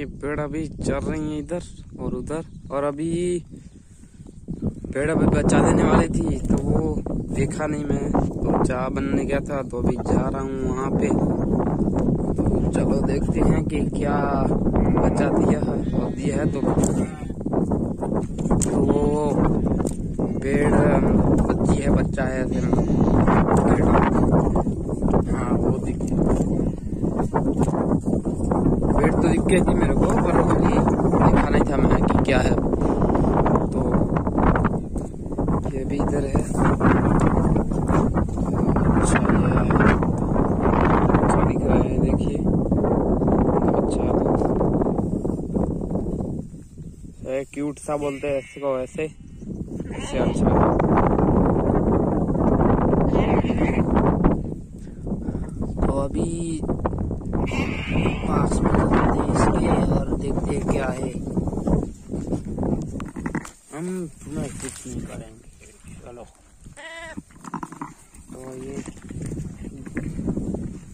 ये पेड़ अभी चल रही है इधर और उधर। और अभी पेड़ अभी बचा देने वाली थी तो वो देखा नहीं मैं। तो चाय बनने गया था तो अभी जा रहा हूँ वहाँ पे। तो चलो देखते हैं कि क्या बचा दिया है। और दिया है तो तो वो पेड़ बच्ची है बच्चा है पेड़ हाँ वो दिख पेड़ तो दिख गई थी मेरे को, पर अभी देखा नहीं था मैं कि क्या है। तो ये भी इधर है। ये अच्छा। क्यूट सा बोलते हैं ऐसे को वैसे। इससे अच्छा है तो अभी पास में जाते हैं इसके और देखते हैं क्या है हम तुम्हें कुछ नहीं करेंगे। चलो। तो ये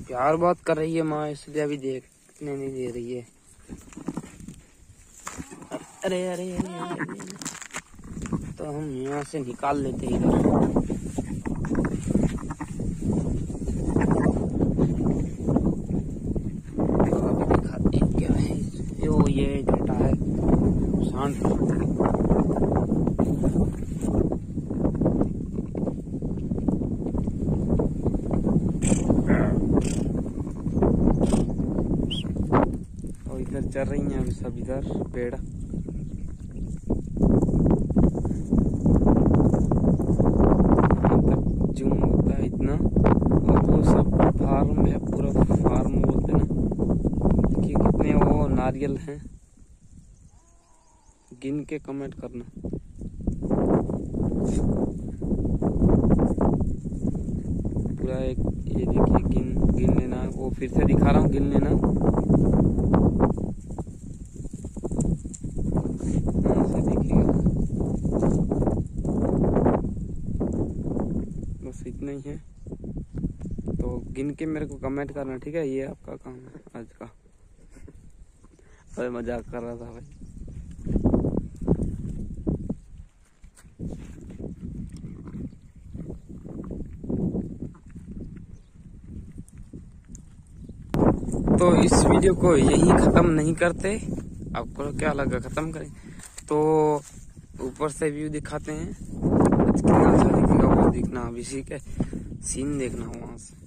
प्यार बात कर रही है माँ इसलिए अभी देखने नहीं दे रही है। अरे अरे अरे, अरे, अरे। तो हम यहाँ से निकाल लेते हैं तो यो है? सांड और इधर चल रही हैं अभी सब इधर पेड़ नारियल हैं। गिन के कमेंट करना। पूरा एक ये देखिए, गिन गिन लेना वो फिर से दिखा रहा हूँ गिन लेना ऐसे देखिएगा इतना है तो गिन के मेरे को कमेंट करना, ठीक है? ये आपका काम है, आज का। अरे मज़ाक कर रहा था भाई। तो इस वीडियो को यही खत्म नहीं करते। आपको क्या लगा खत्म करें? तो ऊपर से व्यू दिखाते हैं। कितना अच्छा दिखेगा वो दिखना अभी ठीक है। सीन देखना वहाँ से